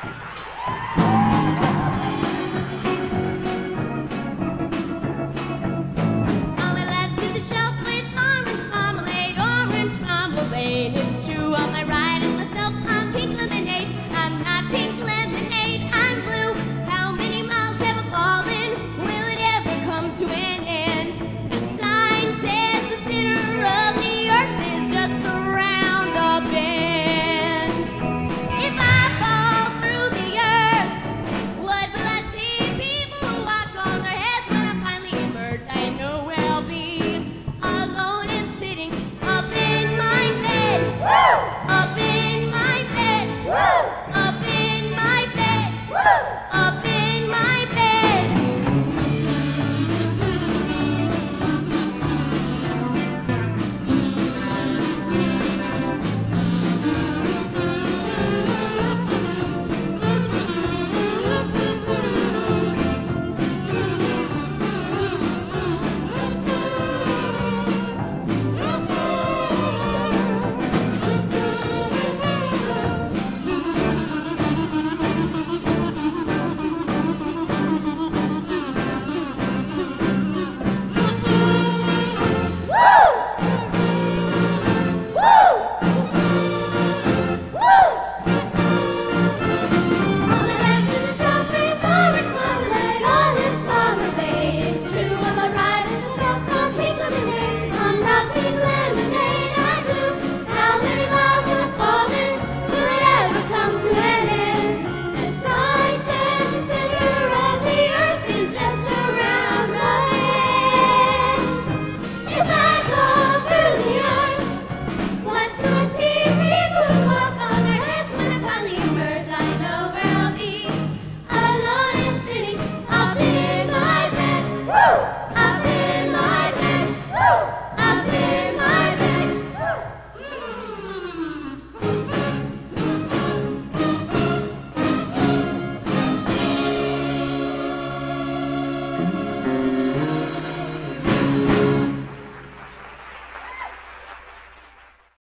Bye. Woo!